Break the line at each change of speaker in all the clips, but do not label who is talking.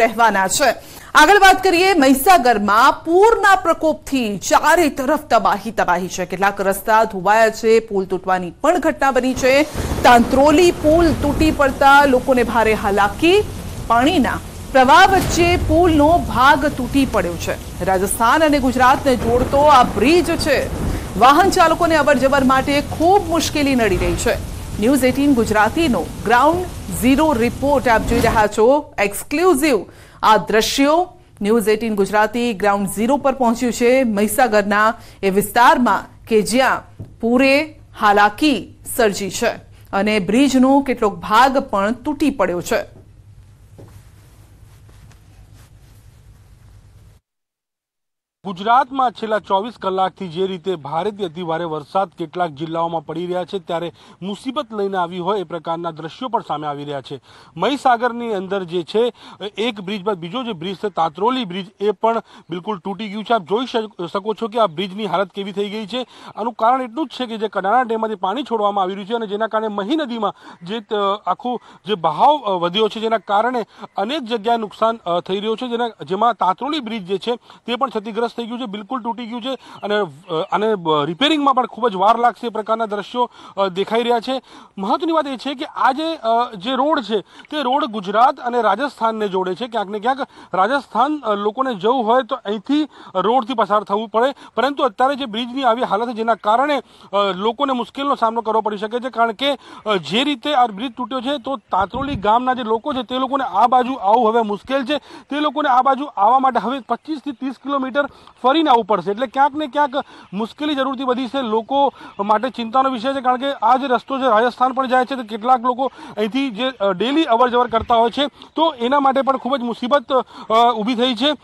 રહેવાના છે. આગળ વાત કરીએ, મહીસાગરમાં પૂરના પ્રકોપથી ચારે તરફ તબાહી તબાહી છે. કેટલાક રસ્તા ધોવાયા છે, પુલ તૂટવાની પણ ઘટના બની છે. તાંત્રોલી પુલ તૂટી પડતા લોકોને ભારે હાલાકી, પાણીના પ્રવાહ વચ્ચે પુલનો ભાગ તૂટી પડ્યો છે. રાજસ્થાન અને ગુજરાતને જોડતો આ બ્રિજ છે. વાહન ચાલકોને અવરજવર માટે ખૂબ મુશ્કેલી નડી રહી છે. ન્યૂઝ એટીન ગુજરાતીનો ગ્રાઉન્ડ ઝીરો રિપોર્ટ આપ જોઈ રહ્યા છો. એક્સક્લુઝિવ આ દ્રશ્યો news eighteen Gujarati ground zero પર પહોંચ્યું છે. મહીસાગરના એ વિસ્તારમાં કે જ્યાં પૂરે હાલાકી સર્જી છે અને બ્રિજનો કેટલોક ભાગ પણ તૂટી પડ્યો છે.
ગુજરાતમાં છેલ્લા ચોવીસ કલાકથી જે રીતે ભારેથી અતિભારે વરસાદ કેટલાક જિલ્લાઓમાં પડી રહ્યા છે, ત્યારે મુસીબત લઈને આવી હોય એ પ્રકારના દ્રશ્યો પણ સામે આવી રહ્યા છે. મહીસાગરની અંદર જે છે, એક બ્રિજ બાદ બીજો જે બ્રિજ છે, તાત્રોલી બ્રિજ, એ પણ બિલકુલ તૂટી ગયું છે. આપ જોઈ શકો છો કે આ બ્રિજની હાલત કેવી થઈ ગઈ છે. આનું કારણ એટલું જ છે કે જે કડાણા ડેમમાંથી પાણી છોડવામાં આવી રહ્યું છે અને જેના કારણે મહી નદીમાં જે આખું જે બહાવ વધ્યો છે, જેના કારણે અનેક જગ્યાએ નુકસાન થઈ રહ્યું છે. જેના, જેમાં તાત્રોલી બ્રિજ જે છે, તે પણ ક્ષતિગ્રસ્ત થઈ ગયું છે, બિલકુલ તૂટી ગયું છે અને અને રિપેરિંગમાં પણ ખૂબ જ વાર લાગશે એ પ્રકારના દ્રશ્યો દેખાઈ રહ્યા છે. મહત્વની વાત એ છે કે આ જે રોડ છે, તે રોડ ગુજરાત અને રાજસ્થાનને જોડે છે. ક્યાંક ને ક્યાંક રાજસ્થાન લોકોને જવું હોય તો અહીંથી રોડથી પસાર થવું પડે. પરંતુ અત્યારે જે બ્રિજની આવી હાલત છે, જેના કારણે લોકોને મુશ્કેલીનો સામનો કરવો પડી શકે છે. કારણ કે જે રીતે આ બ્રિજ તૂટ્યો છે, તો તાંતરોલી ગામના જે લોકો છે, તે લોકોને આ બાજુ આવવું હવે મુશ્કેલ છે. તે લોકોને આ બાજુ આવવા માટે હવે પચીસથી ત્રીસ કિલોમીટર ફરીને આવવું પડશે. એટલે ક્યાંક ને ક્યાંક મુશ્કેલી જરૂરથી વધી છે લોકો માટે ચિંતાનો વિષય છે, કારણ કે આ જે રસ્તો છે, રાજસ્થાન પણ જાય છે, તો કેટલાક લોકો અહીંથી જે ડેલી અવર જવર કરતા હોય છે, તો એના માટે પણ ખૂબ જ મુસીબત ઊભી થઈ છે.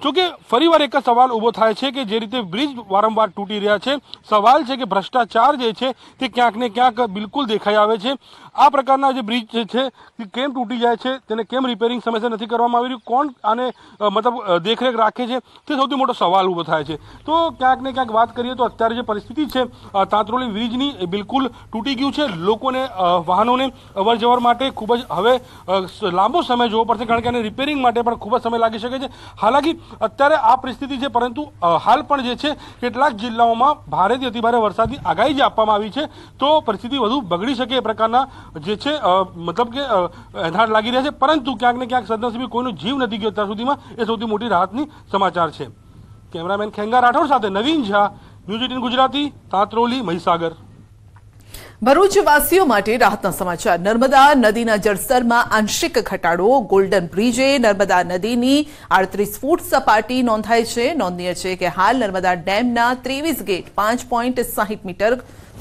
જોકે ફરીવાર એક જ સવાલ ઊભો થાય છે કે જે રીતે બ્રિજ વારંવાર તૂટી રહ્યા છે. સવાલ છે કે ભ્રષ્ટાચાર જે છે, તે ક્યાંક ને ક્યાંક બિલકુલ દેખાઈ આવે છે. આ પ્રકારના જે બ્રિજ છે તે કેમ તૂટી જાય છે, તેને કેમ રિપેરિંગ સમયસર નથી કરવામાં આવી રહ્યું, કોણ આને મતલબ દેખરેખ રાખે છે, તે સૌથી મોટો સવાલ ઊભો થાય છે. તો ક્યાંક ને ક્યાંક વાત કરીએ તો અત્યારે જે પરિસ્થિતિ છે તાંત્રોલી બ્રિજની બિલકુલ તૂટી ગયું છે. લોકોને વાહનોને અવર જવર માટે ખૂબ જ હવે લાંબો સમય જોવો પડશે, કારણ કે આને રિપેરિંગ માટે પણ ખૂબ જ સમય લાગી શકે છે. હાલાકી અત્યારે આ પરિસ્થિતિ છે, પરંતુ હાલ પણ જે છે, કેટલાક જિલ્લાઓમાં ભારેથી અતિભારે વરસાદની આગાહી જે આપવામાં આવી છે. તો પરિસ્થિતિ વધુ બગડી શકે એ પ્રકારના જે છે મતલબ કે એંધાણ લાગી રહ્યા છે, પરંતુ ક્યાંક ને ક્યાંક સદનસીબી કોઈનો જીવ નથી ગયો. અત્યાર સુધીમાં એ સૌથી મોટી રાહતની સમાચાર છે. કેમેરામેન ખેંગા રાઠોડ સાથે નવીન ઝા, ન્યૂઝ એટીન ગુજરાતી, તાંતરોલી, મહીસાગર.
ભરૂચવાસીઓ માટે રાહતના સમાચાર. નર્મદા નદીના જળસ્તરમાં આંશિક ઘટાડો, ગોલ્ડન બ્રિજે નર્મદા નદીની આડત્રીસ ફૂટ સપાટી નોંધાઈ છે. નોંધનીય છે કે હાલ નર્મદા ડેમના ત્રેવીસ ગેટ પાંચ મીટર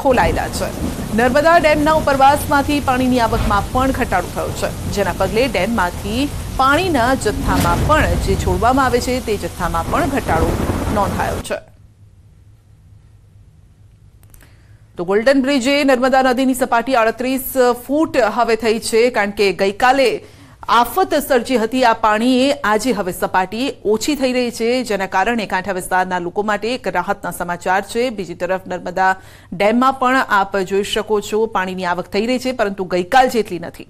ખોલાયેલા છે. નર્મદા ડેમના ઉપરવાસમાંથી પાણીની આવકમાં પણ ઘટાડો થયો છે. જેના પગલે ડેમમાંથી પાણીના જથ્થામાં પણ જે છોડવામાં આવે છે, તે જથ્થામાં પણ ઘટાડો નોંધાયો છે. તો ગોલ્ડન બ્રિજે નર્મદા નદીની સપાટી આડત્રીસ ફૂટ હવે થઈ છે, કારણ કે ગઈકાલે આફત સર્જી હતી આ પાણીએ. આજે હવે સપાટી ઓછી થઈ રહી છે, જેના કારણે કાંઠા વિસ્તારના લોકો માટે એક રાહતના સમાચાર છે. બીજી તરફ નર્મદા ડેમમાં પણ આપ જોઈ શકો છો, પાણીની આવક થઈ રહી છે, પરંતુ ગઈકાલ જેટલી નથી.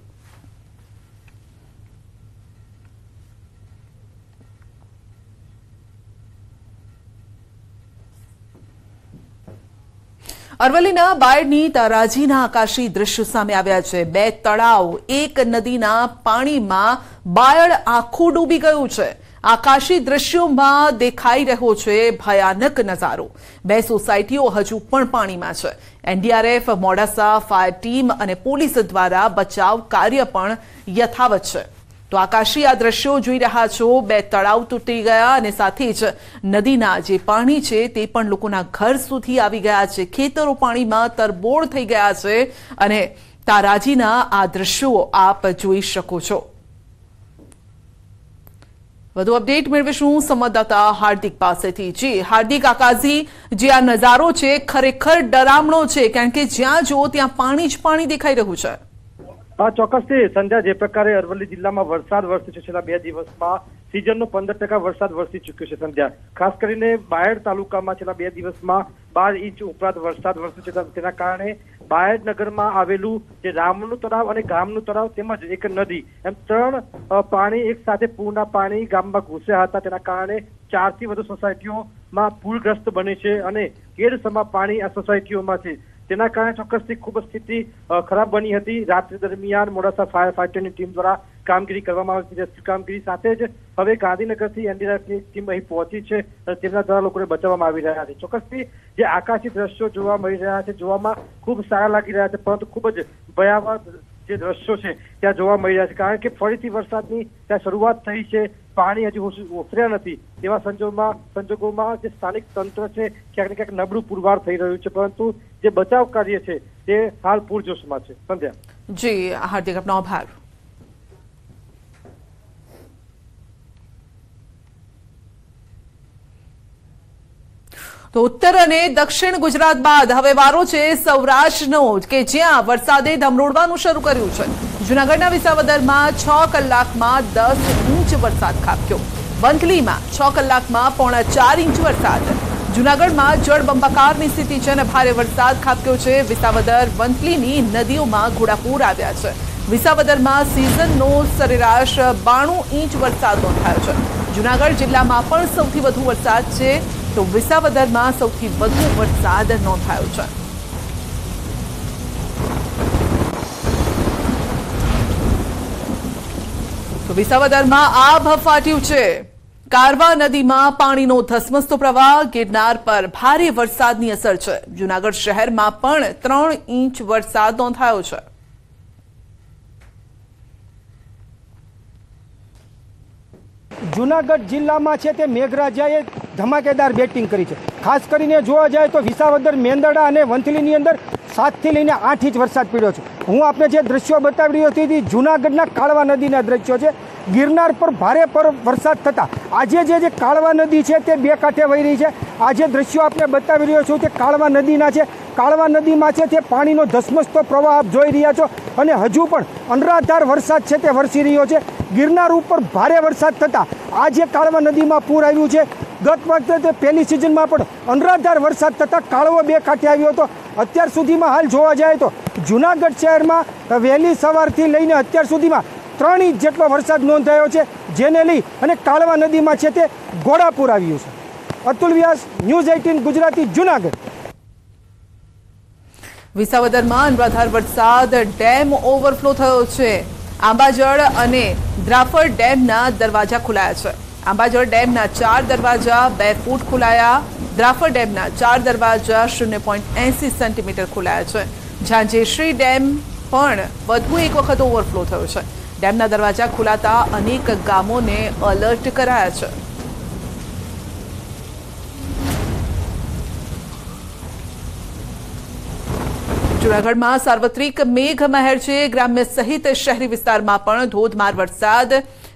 અરવલ્લીના બાયડની તારાજીના આકાશી દ્રશ્યો સામે આવ્યા છે. બે તળાવ, એક નદીના પાણીમાં બાયડ આખું ડૂબી ગયું છે. આકાશી દ્રશ્યોમાં દેખાઈ રહ્યો છે ભયાનક નજારો. બે સોસાયટીઓ હજુ પણ પાણીમાં છે. એનડીઆરએફ, મોડાસા, ફાયર ટીમ અને પોલીસ દ્વારા બચાવ કાર્ય પણ યથાવત છે. તો આકાશી આ દ્રશ્યો જોઈ રહ્યા છો. બે તળાવ તૂટી ગયા અને સાથે જ નદીના જે પાણી છે તે પણ લોકોના ઘર સુધી આવી ગયા છે. ખેતરો પાણીમાં તરબોળ થઈ ગયા છે અને તારાજીના આ દ્રશ્યો આપ જોઈ શકો છો. વધુ અપડેટ મેળવીશું સંવાદદાતા હાર્દિક પાસેથી. જી, હાર્દિક આકાશી, જે આ નજારો છે, ખરેખર ડરામણો છે, કારણ કે જ્યાં જુઓ ત્યાં પાણી જ પાણી દેખાઈ રહ્યું છે.
ચોક્કસથી સંધ્યા જે પ્રકારે અરવલ્લી જિલ્લામાં વરસાદ વરસી છે, છેલ્લા બે દિવસમાં સિઝનનો પંદર ટકા વરસાદ વરસી ચુક્યો છે સંધ્યા. ખાસ કરીને બાયડ તાલુકામાં છેલ્લા બે દિવસમાં બાર ઇંચ ઉપરાંત વરસાદ વરસ્યો છે તેના કારણે બાયડ નગરમાં આવેલું જે રામનું તળાવ અને ગામનું તળાવ તેમજ એક નદી, એમ ત્રણ પાણી એક સાથે પૂરના પાણી ગામમાં ઘૂસ્યા હતા. તેના કારણે ચારથી વધુ સોસાયટીઓમાં પૂરગ્રસ્ત બની છે અને કેડસમા પાણી આ સોસાયટીઓમાં છે. તેના કારણે ચોક્કસથી ખૂબ જ સ્થિતિ ખરાબ બની હતી. રાત્રિ દરમિયાન મોડાસા ફાયર ફાઈટરની ટીમ દ્વારા કામગીરી કરવામાં આવી રેસ્ક્યુ કામગીરી સાથે જ હવે ગાંધીનગરથી એનડીઆરએફની ટીમ અહીં પહોંચી છે તેમના દ્વારા લોકોને બચાવવામાં આવી રહ્યા છે. ચોક્કસથી જે આકાશી દ્રશ્યો જોવા મળી રહ્યા છે, જોવામાં ખૂબ સારા લાગી રહ્યા છે, પરંતુ ખૂબ જ ભયાવહ જે દ્રશ્યો છે ત્યાં જોવા મળી રહ્યા છે. કારણ કે ફરીથી વરસાદની ત્યાં શરૂઆત થઈ છે. પાણી હજી ઓસર્યા નથી. તેવા સંજોગોમાં સંજોગોમાં જે સ્થાનિક તંત્ર છે, ક્યાંક ને ક્યાંક નબળું પુરવાર થઈ રહ્યું છે. પરંતુ જે બચાવ કાર્ય છે, તે હાલ પૂરજોશમાં છે. સંધ્યા.
જી, હાર્દિક આપનો આભાર. તો ઉત્તર અને દક્ષિણ ગુજરાત બાદ હવે વારો છે સૌરાષ્ટ્રનો, કે જ્યાં વરસાદે ધમરોડવાનું શરૂ કર્યું છે. જૂનાગઢના વિસાવદરમાં છ કલાકમાં દસ ઇંચ વરસાદ ખાબક્યો. વંથલીમાં છ કલાકમાં પોણા ચાર ઇંચ વરસાદ. જૂનાગઢમાં જળબંબાકારની સ્થિતિ છે અને ભારે વરસાદ ખાબક્યો છે. વિસાવદર, વંથલીની નદીઓમાં ઘોડાપૂર આવ્યા છે. વિસાવદરમાં સિઝનનો સરેરાશ બાણું ઇંચ વરસાદ નોંધાયો છે. જૂનાગઢ જિલ્લામાં પણ સૌથી વધુ વરસાદ છે તો વિસાવદરમાં સૌથી વધુ વરસાદ નોંધાયો છે. તો વિસાવદરમાં આભ ફાટ્યું છે. કારવા નદીમાં પાણીનો ધસમસતો પ્રવાહ ગિરનાર પર ભારે વરસાદની અસર છે. જૂનાગઢ શહેરમાં પણ ત્રણ ઇંચ વરસાદ નોંધાયો છે.
જુનાગઢ જિલ્લામાં છે તે મેઘરાજાએ ધમાકેદાર બેટિંગ કરી છે. ખાસ કરીને જોવા જાય તો વિસાવદર મેંદરડા અને વંથલીની અંદર સાતથી લઈને આઠ ઇંચ વરસાદ પડ્યો છે. હું આપને જે દ્રશ્યો બતાવી રહ્યો હતી જુનાગઢના કાળવા નદીના દ્રશ્યો છે. ગિરનાર પર ભારે પર વરસાદ થતા આજે જે જે કાળવા નદી છે, તે બે કાંઠે વહી રહી છે. આ જે દ્રશ્યો આપને બતાવી રહ્યો છું, તે કાળવા નદીના છે. કાળવા નદીમાં છે, તે પાણીનો ધસમસતો પ્રવાહ આપ જોઈ રહ્યા છો અને હજુ પણ અનરાધાર વરસાદ છે, તે વરસી રહ્યો છે. ગિરનાર ઉપર ભારે વરસાદ થતાં આજે કાળવા નદીમાં પૂર આવ્યું છે. ગત વખતે તે પહેલી સિઝનમાં પણ અનરાધાર વરસાદ થતાં કાળવો બે કાંઠે આવ્યો હતો. અત્યાર સુધીમાં હાલ જોવા જાય તો જુનાગઢ શહેરમાં વહેલી સવારથી લઈને અત્યાર સુધીમાં ત્રણ ઇંચ જેટલો વરસાદ નોંધાયો છે, જેને લઈ અને કાળવા નદીમાં છે તે ઘોડાપુર આવ્યું છે. Atul Vyas, news eighteen, Gujarati, Junagadh.
વિસાવદરમાં અનરાધાર વરસાદ ડેમ ઓવરફ્લો થયો છે. આંબાજળ અને દ્રાફર ડેમના દરવાજા ખોલાયા છે. આંબાજળ ડેમના ચાર દરવાજા, બે ફૂટ ખોલાયા. દ્રાફર ડેમના ચાર દરવાજા શૂન્ય પોઈન્ટ એસી સેન્ટીમીટર ખોલાયા છે. ઝાંઝેશ્રી ડેમ પણ વધુ એક વખત ઓવરફ્લો થયો છે. ડેમના દરવાજા ખોલાતા અનેક ગામોને અલર્ટ કરાયા છે. જૂનાગઢમાં સાર્વત્રિક મેઘ મહેર છે. ગ્રામ્ય સહિત શહેરી વિસ્તારમાં પણ ધોધમાર વરસાદ.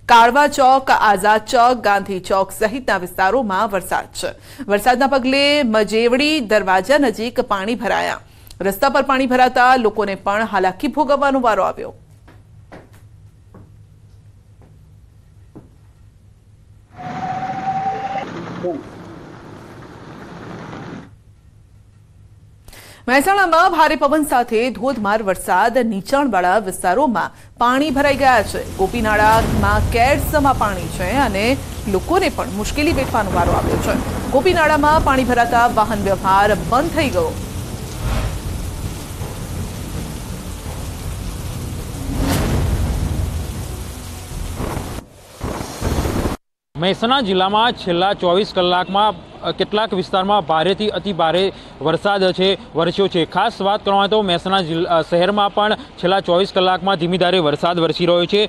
કાળવા ચોક, આઝાદ ચોક, ગાંધી ચોક સહિતના વિસ્તારોમાં વરસાદ છે. વરસાદના પગલે મજેવડી દરવાજા નજીક પાણી ભરાયા. રસ્તા પર પાણી ભરાતા લોકોને પણ હાલાકી ભોગવવાનો વારો આવ્યો. મહેસાણામાં ભારે પવન સાથે ધોધમાર વરસાદ નીચાણવાળા વિસ્તારોમાં પાણી ભરાઈ ગયા છે. ગોપીનાળામાં કેડસમાં પાણી છે અને લોકોને પણ મુશ્કેલી વેઠવાનો વારો આવ્યો છે. ગોપીનાળામાં પાણી ભરાતા વાહન વ્યવહાર બંધ થઈ ગયો.
મહેસાણા જિલ્લામાં છેલ્લા ચોવીસ કલાકમાં કેટલાક વિસ્તારમાં ભારેથી અતિ ભારે વરસાદ છે, વરસ્યો છે. ખાસ વાત કરવામાં તો મહેસાણા જિલ્લા શહેરમાં પણ છેલ્લા ચોવીસ કલાકમાં ધીમી ધારે વરસાદ વરસી રહ્યો છે.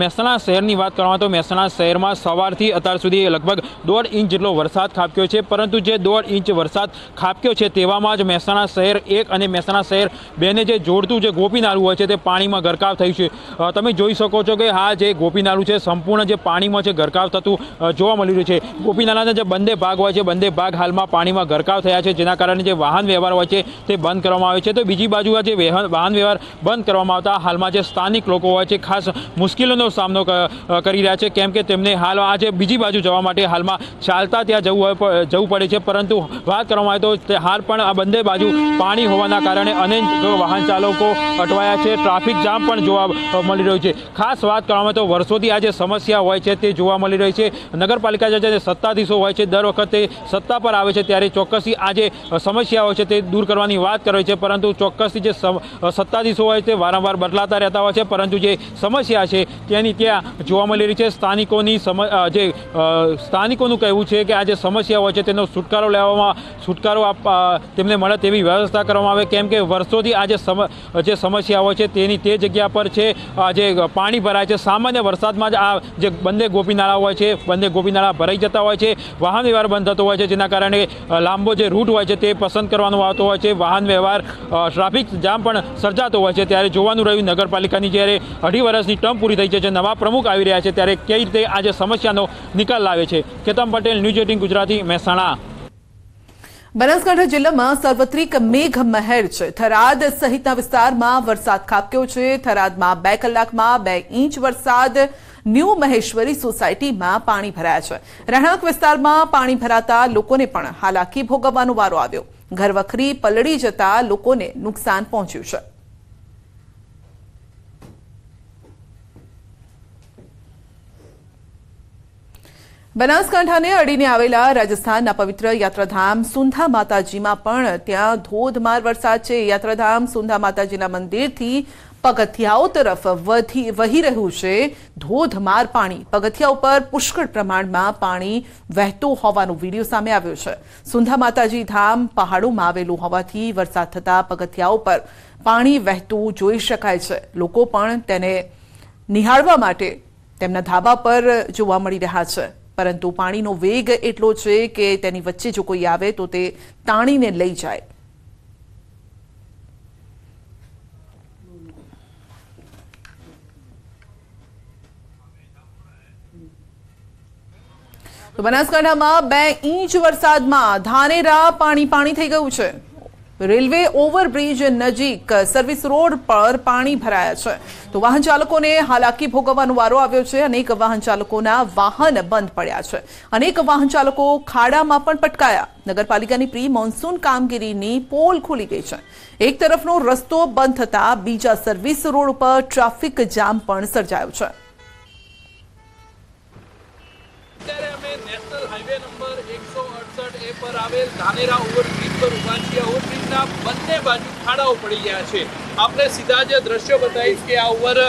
મહેસાણા શહેરની વાત કરવામાં તો મહેસાણા શહેરમાં સવારથી અત્યાર સુધી લગભગ દોઢ ઇંચ જેટલો વરસાદ ખાબક્યો છે. પરંતુ જે દોઢ ઇંચ વરસાદ ખાબક્યો છે તેવામાં જ મહેસાણા શહેર એક અને મહેસાણા શહેર બેને જે જોડતું જે ગોપીનાળું હોય છે તે પાણીમાં ગરકાવ થયું છે. તમે જોઈ શકો છો કે હા, જે ગોપીનાળું છે, સંપૂર્ણ જે પાણીમાં છે ગરકાવ થતું જોવા મળી રહ્યું છે. ગોપીનાળાના જે બંને ભાગ હોય છે બંને ભાગ હાલમાં પાણીમાં ગરકાવ થયા છે, જેના કારણે જે વાહન વ્યવહાર હોય છે તે બંધ કરવામાં આવે છે. તો બીજી બાજુ આ જે વાહન વ્યવહાર બંધ કરવામાં આવતા હાલમાં જે સ્થાનિક લોકો હોય છે, ખાસ મુશ્કેલીનો સામનો કરી રહ્યા છે. કેમ કે તેમને હાલ આ જે બીજી બાજુ જવા માટે હાલમાં ચાલતા ત્યાં જવું જવું પડે છે. પરંતુ વાત કરવામાં આવે તો તે હાલ પણ આ બંને બાજુ પાણી હોવાના કારણે અનેક વાહન ચાલકો અટવાયા છે. ટ્રાફિક જામ પણ જોવા મળી રહ્યું છે. ખાસ વાત કરવામાં તો વર્ષોથી આ જે સમસ્યા હોય છે તે જોવા મળી રહી છે. નગરપાલિકા જે સત્તાધીશો હોય છે, દર વખતે સત્તા પર આવે છે ત્યારે ચોક્કસથી આ જે સમસ્યાઓ છે તે દૂર કરવાની વાત કરે છે. પરંતુ ચોક્કસથી જે સત્તાધીશો હોય તે વારંવાર બદલાતા રહેતા હોય છે. પરંતુ જે સમસ્યા છે તેની ત્યાં જોવા મળી રહી છે. સ્થાનિકોની સમ જે સ્થાનિકોનું કહેવું છે કે આ જે સમસ્યા હોય છે તેનો છુટકારો લેવામાં, છુટકારો તેમને મળે તેવી વ્યવસ્થા કરવામાં આવે. કેમ કે વર્ષોથી આ જે જે સમસ્યા છે તેની તે જગ્યા પર છે જે પાણી ભરાય છે. સામાન્ય વરસાદમાં જ આ જે બંને ગોપીનાળા હોય છે, બંને ગોપીનાળા ભરાઈ જતા હોય છે. વાહન વ્યવહાર બંધ થતો હોય છે, જેના કારણે લાંબો જે રૂટ હોય છે તે પસંદ કરવાનો આવતો હોય છે. વાહન વ્યવહાર ટ્રાફિક જામ પણ સર્જાતો હોય છે. ત્યારે જોવાનું રહ્યું નગરપાલિકાની જ્યારે અઢી વર્ષની ટર્મ પૂરી થઈ છે, જે નવા પ્રમુખ આવી રહ્યા છે, ત્યારે કઈ રીતે આ જે સમસ્યાનો નિકાલ લાવે છે? Ketan Patel, news eighteen Gujarati, Mehsana.
Banaskantha જિલ્લામાં સાર્વત્રિક મેઘ મહેર છે. થરાદ સહિતના વિસ્તારમાં વરસાદ ખાબક્યો છે. થરાદમાં બે કલાકમાં બે ઇંચ વરસાદ ન્યૂ મહેશ્વરી સોસાયટીમાં પાણી ભરાયા છે. રહેણાંક વિસ્તારમાં પાણી ભરાતા લોકોને પણ હાલાકી ભોગવવાનો વારો આવ્યો. ઘરવખરી પલળી જતા લોકોને નુકસાન પહોંચ્યું છે. બનાસકાંઠાને અડીને આવેલા રાજસ્થાનના પવિત્ર યાત્રાધામ સુંધા માતાજીમાં પણ ત્યાં ધોધમાર વરસાદ છે. યાત્રાધામ સુંધા માતાજીના મંદિરથી પગથિયાઓ તરફ વધી, વહી રહ્યું છે. ધોધમાર પાણી. પગથિયા ઉપર પુષ્કળ પ્રમાણમાં પાણી વહેતું હોવાનો વીડિયો સામે આવ્યો છે. સુંધા માતાજી ધામ પહાડોમાં આવેલું હોવાથી વરસાદ થતા પગથિયાઓ પર પાણી વહેતું જોઈ શકાય છે. લોકો પણ તેને નિહાળવા માટે તેમના ધાબા પર જોવા મળી રહ્યા છે. પરંતુ પાણીનો વેગ એટલો છે કે તેની વચ્ચે જો કોઈ આવે તો તે તાણીને લઈ જાય. તો બનાસકાંઠામાં બે ઇંચ વરસાદમાં ધાનેરા પાણી પાણી થઈ ગયું છે. રેલવે ઓવરબ્રિજ નજીક સર્વિસ રોડ પર પાણી ભરાયા છે. તો વાહન ચાલકોને હાલાકી ભોગવવાનો વારો આવ્યો છે. અનેક વાહન ચાલકોના વાહન બંધ પડ્યા છે. અનેક વાહન ચાલકો ખાડામાં પણ પટકાયા. નગરપાલિકાની પ્રી મોન્સૂન કામગીરીની પોલ ખુલી ગઈ છે. એક તરફનો રસ્તો બંધ થતા બીજા સર્વિસ રોડ ઉપર ટ્રાફિક જામ પણ સર્જાયો છે
અત્યારે અમે નેશનલ હાઈવે નંબર એકસો અડસઠ એ પર આવેલ ધાનેરા ઓવરબ્રિજ પર ઊભા છીએ. ઓવરબ્રિજના બંને બાજુ ખાડાઓ પડી ગયા છે. આપણે સીધા જ દ્રશ્યો બતાવીશ કે આ ઓવર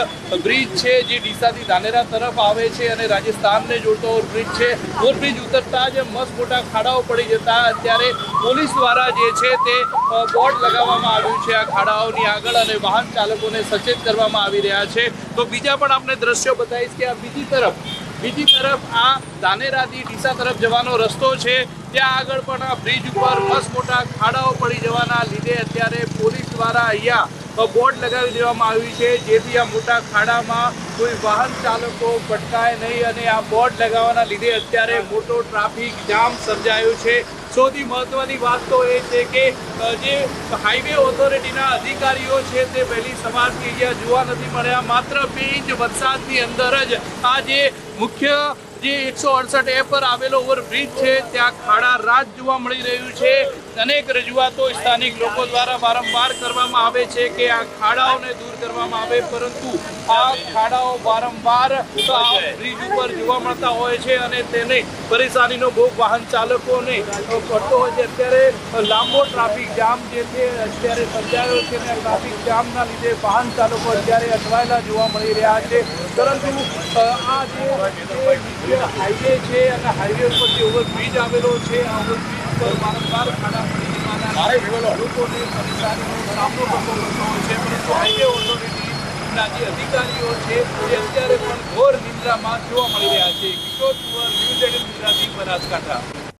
બ્રિજ છે જે ડીસાથી ધાનેરા તરફ આવે છે અને રાજસ્થાનને જોડતો ઓવરબ્રિજ છે. ઓવરબ્રિજ ઉતરતા જ મસ્ત મોટા ખાડાઓ પડી જતા અત્યારે પોલીસ દ્વારા જે છે તે બોર્ડ લગાવવામાં આવ્યું છે આ ખાડાઓની આગળ અને વાહન ચાલકોને સચેત કરવામાં આવી રહ્યા છે. તો બીજા પણ આપણે દ્રશ્યો બતાવીશ કે આ બીજી તરફ બીજી તરફ આ દાનેરાથી ડીસા તરફ જવાનો રસ્તો છે. ત્યાં આગળ પણ આ બ્રિજ ઉપર મસ્ત મોટા ખાડાઓ પડી જવાના લીધે અત્યારે પોલીસ દ્વારા અહીંયા બોર્ડ લગાવી દેવામાં આવ્યું છે. જેથી આ મોટા ખાડામાં કોઈ વાહન ચાલકો ભટકાય નહીં અને આ બોર્ડ લગાવવાના લીધે અત્યારે મોટો ટ્રાફિક જામ સર્જાયો છે. સૌથી મહત્વની વાત તો એ છે કે જે હાઈવે ઓથોરિટીના અધિકારીઓ છે તે વહેલી સવારથી અહીંયા જોવા નથી મળ્યા. માત્ર બે ઇંચ વરસાદની અંદર જ આ જે મુખ્ય જે એકસો અડસઠ એ પર આવેલો ઓવરબ્રિજ છે, ત્યાં ખાડા રાજ જોવા મળી રહ્યું છે. અનેક રજૂઆતો સ્થાનિક લોકો દ્વારા વારંવાર કરવામાં આવે છે કે આ ખાડાઓને દૂર કરવામાં આવે, પરંતુ આ ખાડાઓ વારંવાર બ્રિજ ઉપર જોવા મળતા હોય છે અને તેને પરેશાનીનો ભોગ વાહન ચાલકોને પડતો હોય છે. અત્યારે લાંબો ટ્રાફિક જામ જે છે, અત્યારે સર્જાયો છે અને ટ્રાફિક જામના લીધે વાહન ચાલકો અત્યારે અટવાયેલા જોવા મળી રહ્યા છે. પરંતુ આ જે હાઈવે છે અને હાઈવે ઉપર જે ઓવરબ્રિજ આવેલો છે ઓવરબ્રિજ વારંવાર ખાડા સામનો કરવો પડતો હોય છે પરંતુ જે અધિકારીઓ છે તે અત્યારે પણ ઘોર નિંદ્રામાં જોવા મળી રહ્યા છે. Kishore news eighteen Gujarati Banaskantha.